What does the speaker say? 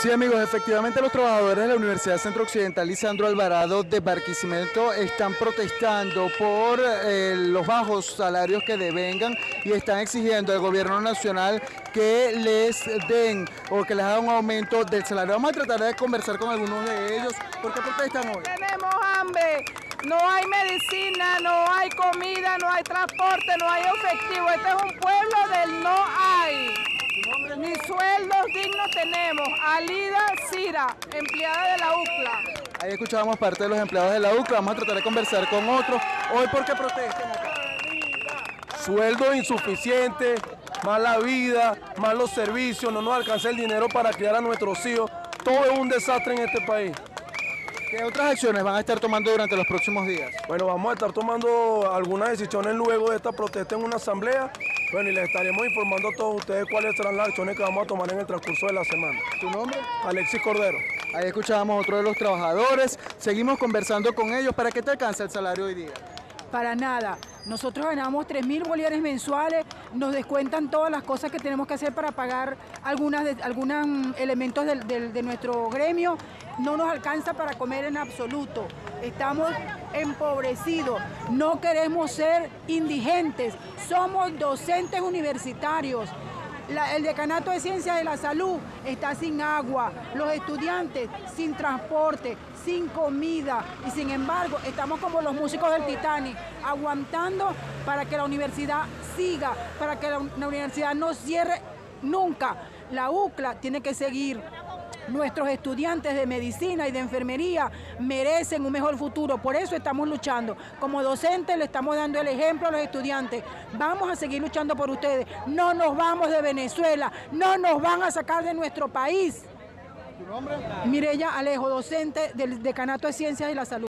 Sí amigos, efectivamente los trabajadores de la Universidad Centro Occidental Lisandro Alvarado de Barquisimeto están protestando por eh, los bajos salarios que devengan y están exigiendo al gobierno nacional que les den o que les haga un aumento del salario. Vamos a tratar de conversar con algunos de ellos. ¿Por qué protestan hoy? Tenemos hambre, no hay medicina, no hay comida, no hay transporte, no hay efectivo. Este es un pueblo del no hay. Tenemos. Alida Cira, empleada de la UCLA. Ahí escuchábamos parte de los empleados de la UCLA. Vamos a tratar de conversar con otros. Hoy, ¿por qué protestan acá? Sueldo insuficiente, mala vida, malos servicios, no nos alcanza el dinero para criar a nuestros hijos. Todo es un desastre en este país. ¿Qué otras acciones van a estar tomando durante los próximos días? Bueno, vamos a estar tomando algunas decisiones luego de esta protesta en una asamblea. Bueno, y les estaremos informando a todos ustedes cuáles serán las acciones que vamos a tomar en el transcurso de la semana. ¿Tu nombre? Alexis Cordero. Ahí escuchábamos otro de los trabajadores. Seguimos conversando con ellos. ¿Para qué te alcanza el salario hoy día? Para nada. Nosotros ganamos 3 mil bolívares mensuales, nos descuentan todas las cosas que tenemos que hacer para pagar algunos elementos de nuestro gremio. No nos alcanza para comer en absoluto. Estamos empobrecidos, no queremos ser indigentes, somos docentes universitarios. El decanato de ciencias de la salud está sin agua, los estudiantes sin transporte, sin comida y sin embargo estamos como los músicos del Titanic, aguantando para que la universidad siga, para que la, universidad no cierre nunca. La UCLA tiene que seguir. Nuestros estudiantes de medicina y de enfermería merecen un mejor futuro, por eso estamos luchando. Como docentes le estamos dando el ejemplo a los estudiantes. Vamos a seguir luchando por ustedes. No nos vamos de Venezuela, no nos van a sacar de nuestro país. ¿Tu nombre? Mirella Alejo, docente del Decanato de Ciencias y la Salud.